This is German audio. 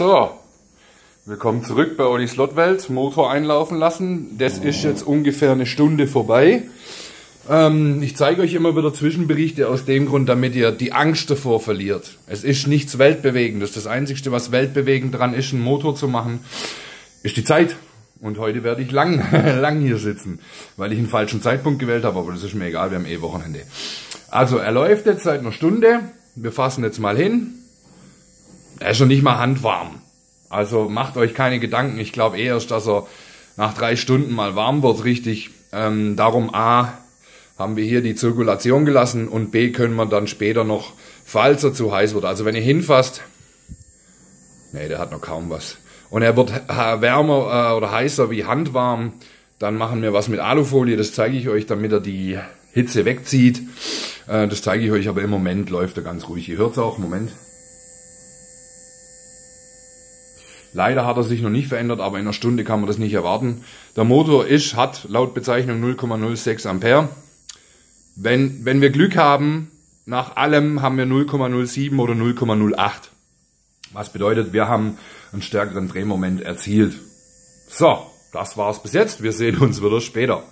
So, willkommen zurück bei Olli Slotwelt. Motor einlaufen lassen. Das ist jetzt ungefähr eine Stunde vorbei. Ähm, ich zeige euch immer wieder Zwischenberichte aus dem Grund, damit ihr die Angst davor verliert. Es ist nichts Weltbewegendes. Das Einzige, was weltbewegend dran ist, einen Motor zu machen, ist die Zeit. Und heute werde ich lang, lang hier sitzen, weil ich einen falschen Zeitpunkt gewählt habe, aber das ist mir egal, wir haben eh Wochenende. Also er läuft jetzt seit einer Stunde. Wir fassen jetzt mal hin. Er ist schon nicht mal handwarm. Also macht euch keine Gedanken. Ich glaube eher, dass er nach drei Stunden mal warm wird, richtig. Ähm, darum A, haben wir hier die Zirkulation gelassen und B, können wir dann später noch, falls er zu heiß wird. Also wenn ihr hinfasst, nee, der hat noch kaum was. Und er wird wärmer äh, oder heißer wie handwarm, dann machen wir was mit Alufolie. Das zeige ich euch, damit er die Hitze wegzieht. Äh, das zeige ich euch, aber im Moment läuft er ganz ruhig. Ihr hört es auch, Moment. Leider hat er sich noch nicht verändert, aber in einer Stunde kann man das nicht erwarten. Der Motor ist, hat laut Bezeichnung 0,06 Ampere. Wenn, wenn wir Glück haben, nach allem haben wir 0,07 oder 0,08. Was bedeutet, wir haben einen stärkeren Drehmoment erzielt. So, das war's bis jetzt. Wir sehen uns wieder später.